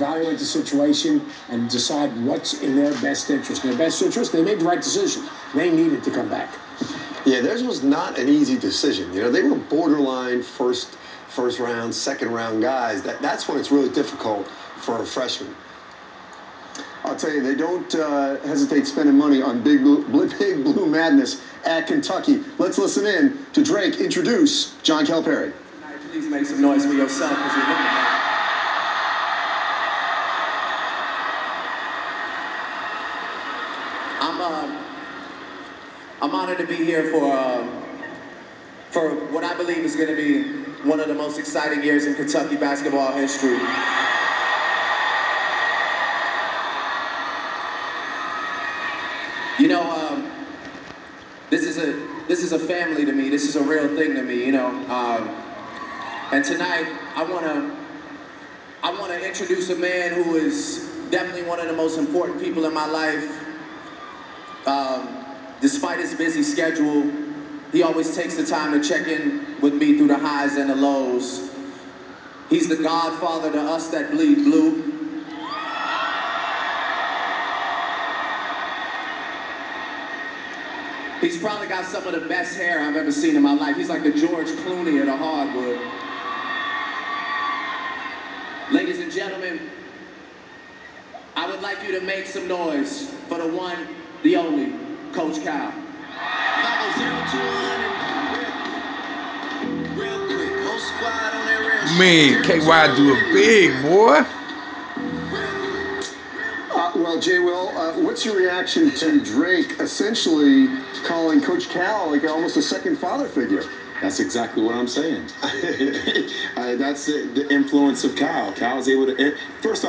evaluate the situation and decide what's in their best interest. In their best interest, they made the right decision. They needed to come back. Yeah, theirs was not an easy decision. You know, they were borderline first first round, second round guys. That that's when it's really difficult for a freshman. I'll tell you, they don't uh, hesitate spending money on big blue, big blue madness at Kentucky. Let's listen in to Drake introduce John Calipari. Please make some noise for yourself as you're looking at I'm, uh, I'm honored to be here for, uh, for what I believe is going to be one of the most exciting years in Kentucky basketball history. You know, um, this is a this is a family to me. This is a real thing to me. You know, um, and tonight I want to I want to introduce a man who is definitely one of the most important people in my life. Um, despite his busy schedule, he always takes the time to check in with me through the highs and the lows. He's the godfather to us that bleed blue. He's probably got some of the best hair I've ever seen in my life. He's like the George Clooney of the hardwood. Ladies and gentlemen, I would like you to make some noise for the one, the only, Coach Cal. Man, KY do it big, boy. Uh, well, Jay Will, uh, what's your reaction to Drake essentially calling Coach Cal like almost a second father figure? That's exactly what I'm saying. uh, that's it, the influence of Cal. Cal Cal's able to. First off.